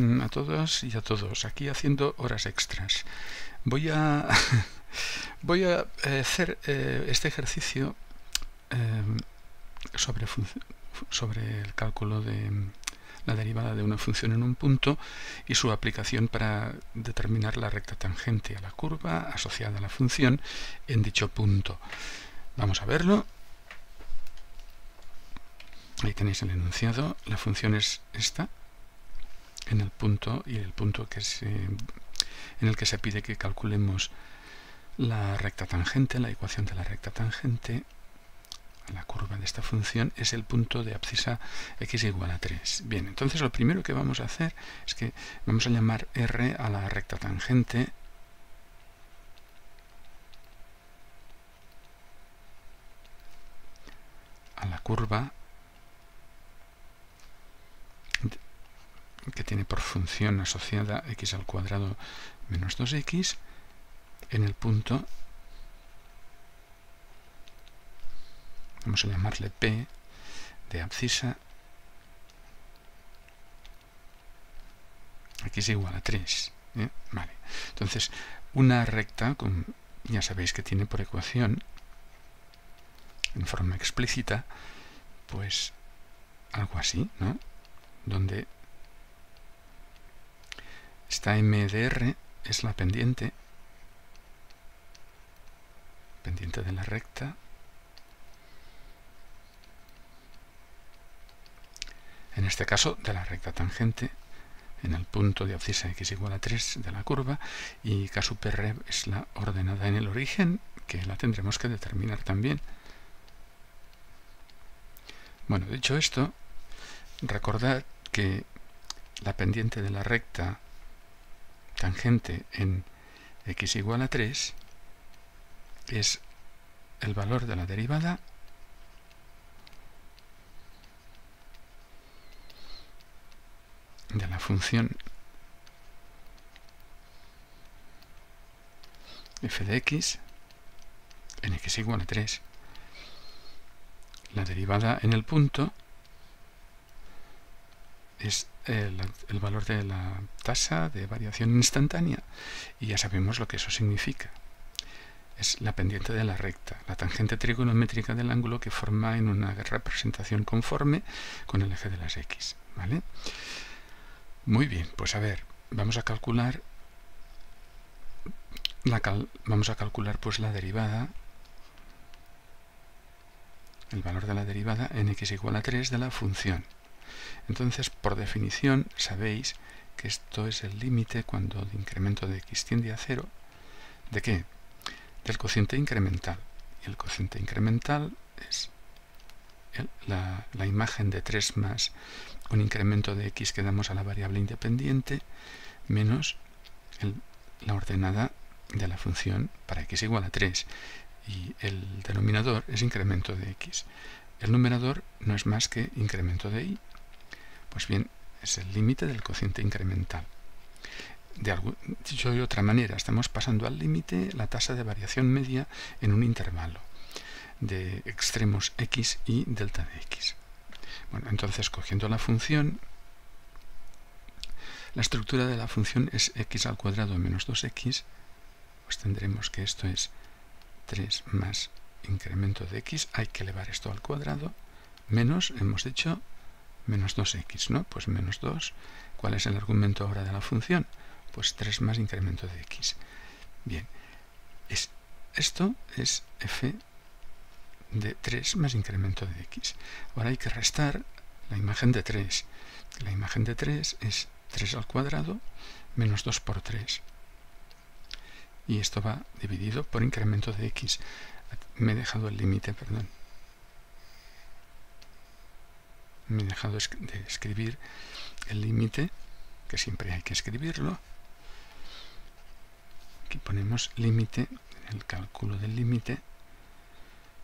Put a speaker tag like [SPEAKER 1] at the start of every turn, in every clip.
[SPEAKER 1] mm, a todos y a todos, aquí haciendo horas extras. Voy a, voy a eh, hacer eh, este ejercicio eh, sobre, sobre el cálculo de la derivada de una función en un punto y su aplicación para determinar la recta tangente a la curva asociada a la función en dicho punto. Vamos a verlo. Ahí tenéis el enunciado. La función es esta, en el punto y el punto que se, en el que se pide que calculemos la recta tangente, la ecuación de la recta tangente la curva de esta función es el punto de abscisa x igual a 3. Bien, entonces lo primero que vamos a hacer es que vamos a llamar r a la recta tangente a la curva que tiene por función asociada x al cuadrado menos 2x en el punto vamos a llamarle P de abscisa es igual a 3 ¿eh? vale entonces una recta con, ya sabéis que tiene por ecuación en forma explícita pues algo así ¿no? donde esta m de r es la pendiente pendiente de la recta en este caso de la recta tangente en el punto de abscisa x igual a 3 de la curva y k super es la ordenada en el origen que la tendremos que determinar también. Bueno, dicho esto, recordad que la pendiente de la recta tangente en x igual a 3 es el valor de la derivada de la función f de x en x igual a 3. La derivada en el punto es el, valor de la tasa de variación instantánea y ya sabemos lo que eso significa. Es la pendiente de la recta, la tangente trigonométrica del ángulo que forma en una representación conforme con el eje de las x. ¿vale? Muy bien, pues a ver, vamos a calcular la vamos a calcular pues la derivada el valor de la derivada en x igual a 3 de la función. Entonces, por definición, sabéis que esto es el límite cuando el incremento de x tiende a 0. ¿De qué? Del cociente incremental. Y el cociente incremental es la, la imagen de 3 más un incremento de x que damos a la variable independiente menos la ordenada de la función para x igual a 3 y el denominador es incremento de x. El numerador no es más que incremento de y. Pues bien, es el límite del cociente incremental. De dicho de otra manera, estamos pasando al límite la tasa de variación media en un intervalo de extremos x y delta de x. Bueno, entonces cogiendo la función, la estructura de la función es x al cuadrado menos 2x, pues tendremos que esto es 3 más incremento de x, hay que elevar esto al cuadrado, menos, hemos dicho, menos 2x, ¿no? Pues menos 2. ¿Cuál es el argumento ahora de la función? Pues 3 más incremento de x. Bien, es, esto es f de 3 más incremento de x. Ahora hay que restar la imagen de 3. La imagen de 3 es 3 al cuadrado menos 2 por 3. Y esto va dividido por incremento de x. Me he dejado el límite, perdón. Me he dejado de escribir el límite, que siempre hay que escribirlo. Aquí ponemos límite, en el cálculo del límite,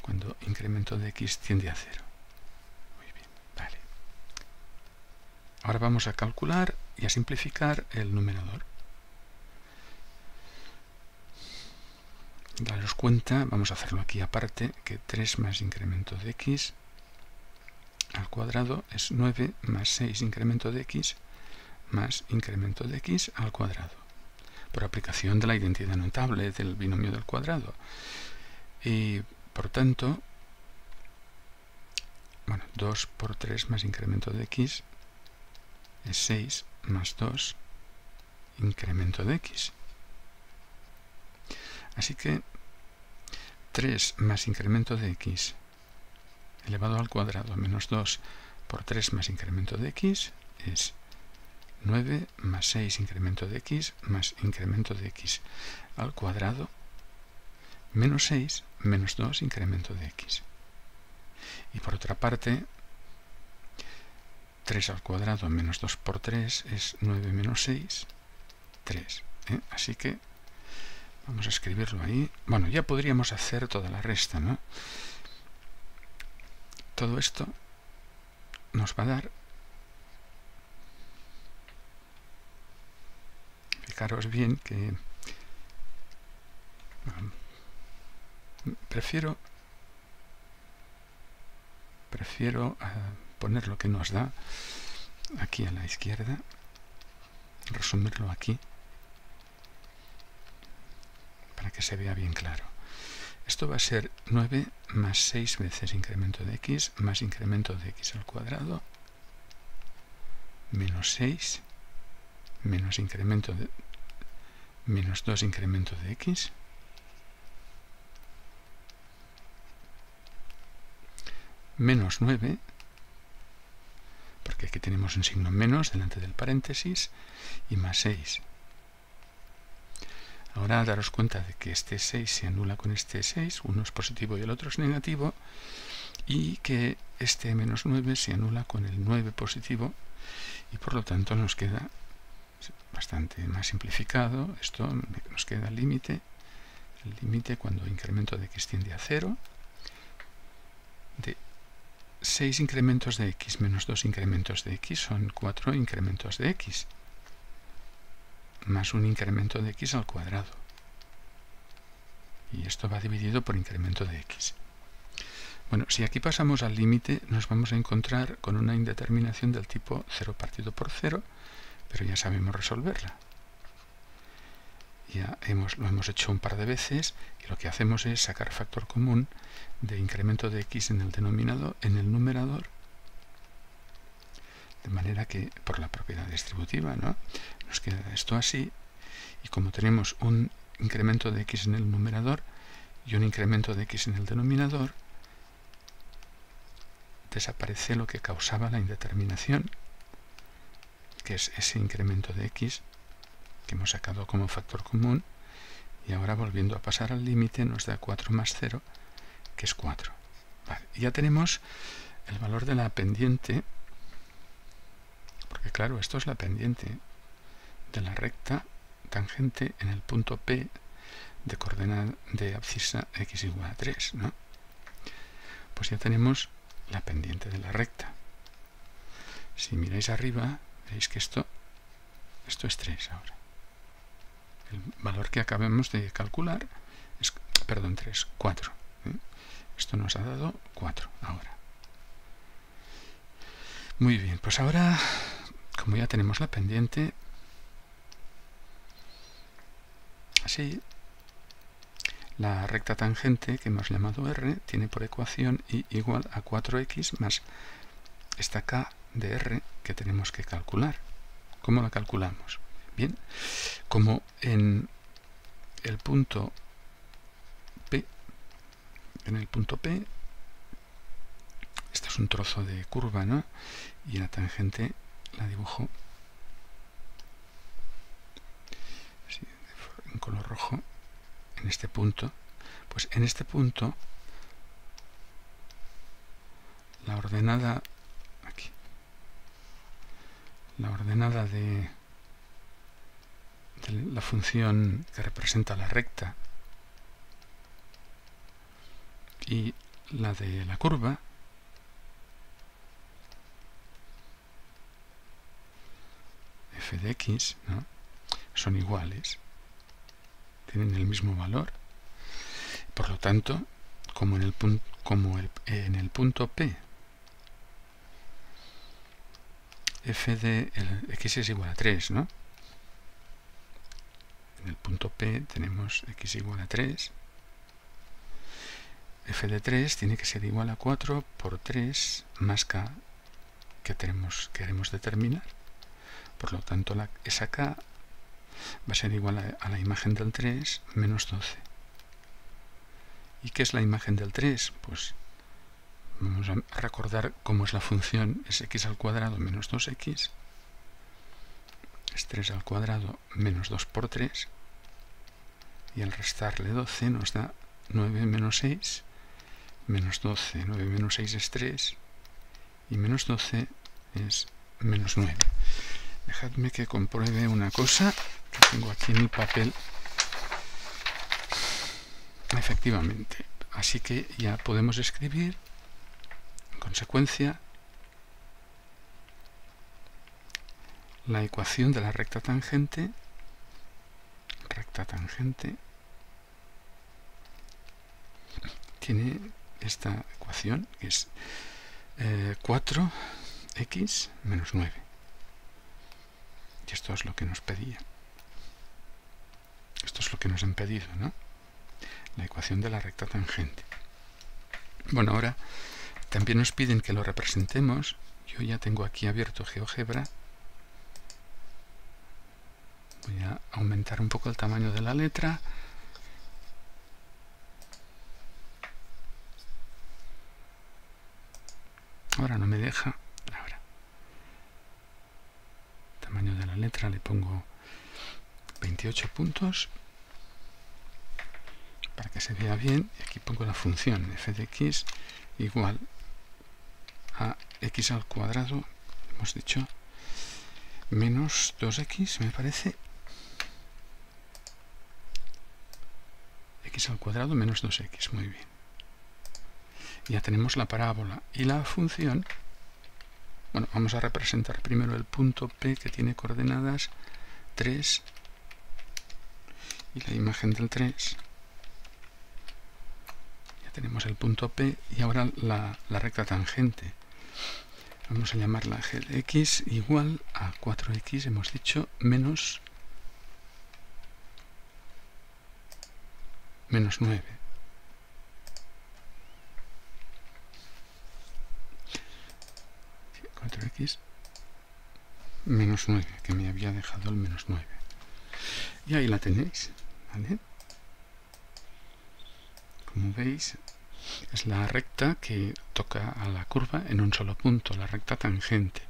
[SPEAKER 1] cuando incremento de x tiende a 0. Muy bien, vale. Ahora vamos a calcular y a simplificar el numerador. Daros cuenta, vamos a hacerlo aquí aparte, que 3 más incremento de x al cuadrado es 9 más 6 incremento de x más incremento de x al cuadrado, por aplicación de la identidad notable del binomio del cuadrado. Y por tanto, bueno, 2 por 3 más incremento de x es 6 más 2 incremento de x. Así que 3 más incremento de x elevado al cuadrado menos 2 por 3 más incremento de x es 9 más 6 incremento de x más incremento de x al cuadrado menos 6 menos 2 incremento de x. Y por otra parte, 3 al cuadrado menos 2 por 3 es 9 menos 6, 3. ¿eh? Así que vamos a escribirlo ahí. Bueno, ya podríamos hacer toda la resta, ¿no? Todo esto nos va a dar. Fijaros bien que prefiero prefiero uh, poner lo que nos da aquí a la izquierda resumirlo aquí para que se vea bien claro esto va a ser 9 más 6 veces incremento de x más incremento de x al cuadrado menos 6 menos incremento de menos 2 incremento de x menos 9 porque aquí tenemos un signo menos delante del paréntesis y más 6 Ahora daros cuenta de que este 6 se anula con este 6, uno es positivo y el otro es negativo, y que este menos 9 se anula con el 9 positivo, y por lo tanto nos queda bastante más simplificado, esto nos queda el límite, el límite cuando incremento de x tiende a 0, de 6 incrementos de x menos 2 incrementos de x son 4 incrementos de x más un incremento de x al cuadrado. Y esto va dividido por incremento de x. Bueno, si aquí pasamos al límite, nos vamos a encontrar con una indeterminación del tipo 0 partido por 0, pero ya sabemos resolverla. Ya hemos, lo hemos hecho un par de veces y lo que hacemos es sacar factor común de incremento de x en el denominador, en el numerador, de manera que por la propiedad distributiva ¿no? nos queda esto así y como tenemos un incremento de x en el numerador y un incremento de x en el denominador desaparece lo que causaba la indeterminación que es ese incremento de x que hemos sacado como factor común y ahora volviendo a pasar al límite nos da 4 más 0 que es 4 y ya tenemos el valor de la pendiente porque claro, esto es la pendiente de la recta tangente en el punto P de coordenada de abscisa x igual a 3, ¿no? Pues ya tenemos la pendiente de la recta. Si miráis arriba, veis que esto, esto es 3 ahora. El valor que acabamos de calcular es, perdón, 3, 4. ¿eh? Esto nos ha dado 4 ahora. Muy bien, pues ahora como ya tenemos la pendiente, así, la recta tangente que hemos llamado R tiene por ecuación y igual a 4x más esta k de R que tenemos que calcular. ¿Cómo la calculamos? Bien, como en el punto P, en el punto P, este es un trozo de curva, ¿no? Y la tangente la dibujo en color rojo en este punto. Pues en este punto la ordenada aquí la ordenada de, de la función que representa la recta y la de la curva de x son iguales, tienen el mismo valor. Por lo tanto, como en el, como en el punto P f de el x es igual a 3, ¿no? En el punto P tenemos x igual a 3. f de 3 tiene que ser igual a 4 por 3 más k que tenemos, queremos determinar. Por lo tanto, la, esa k va a ser igual a, a la imagen del 3 menos 12. ¿Y qué es la imagen del 3? Pues vamos a recordar cómo es la función, es x al cuadrado menos 2x, es 3 al cuadrado menos 2 por 3, y al restarle 12 nos da 9 menos 6, menos 12, 9 menos 6 es 3, y menos 12 es menos 9. Dejadme que compruebe una cosa que tengo aquí en mi papel. Efectivamente. Así que ya podemos escribir consecuencia, la ecuación de la recta tangente, recta tangente, tiene esta ecuación que es 4x eh, menos 9. Esto es lo que nos pedía. Esto es lo que nos han pedido, ¿no? La ecuación de la recta tangente. Bueno, ahora también nos piden que lo representemos. Yo ya tengo aquí abierto GeoGebra. Voy a aumentar un poco el tamaño de la letra. Ahora no me deja. Ahora. Tamaño de la letra le pongo 28 puntos para que se vea bien. Y aquí pongo la función f de x igual a x al cuadrado, hemos dicho, menos 2x, me parece. x al cuadrado menos 2x, muy bien. Ya tenemos la parábola y la función. Bueno, vamos a representar primero el punto P que tiene coordenadas 3 y la imagen del 3 ya tenemos el punto P y ahora la, recta tangente vamos a llamarla g x igual a 4x, hemos dicho, menos, menos 9. Menos 9, que me había dejado el menos 9. Y ahí la tenéis. Como veis, es la recta que toca a la curva en un solo punto, la recta tangente.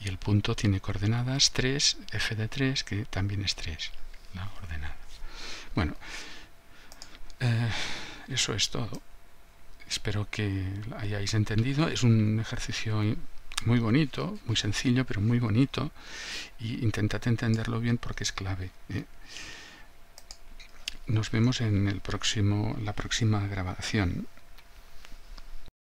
[SPEAKER 1] Y el punto tiene coordenadas 3, f de 3, que también es 3, la ordenada. Bueno, eh, eso es todo. Espero que hayáis entendido. Es un ejercicio muy bonito, muy sencillo, pero muy bonito. Y intentad entenderlo bien porque es clave. ¿eh? Nos vemos en el próximo, la próxima grabación.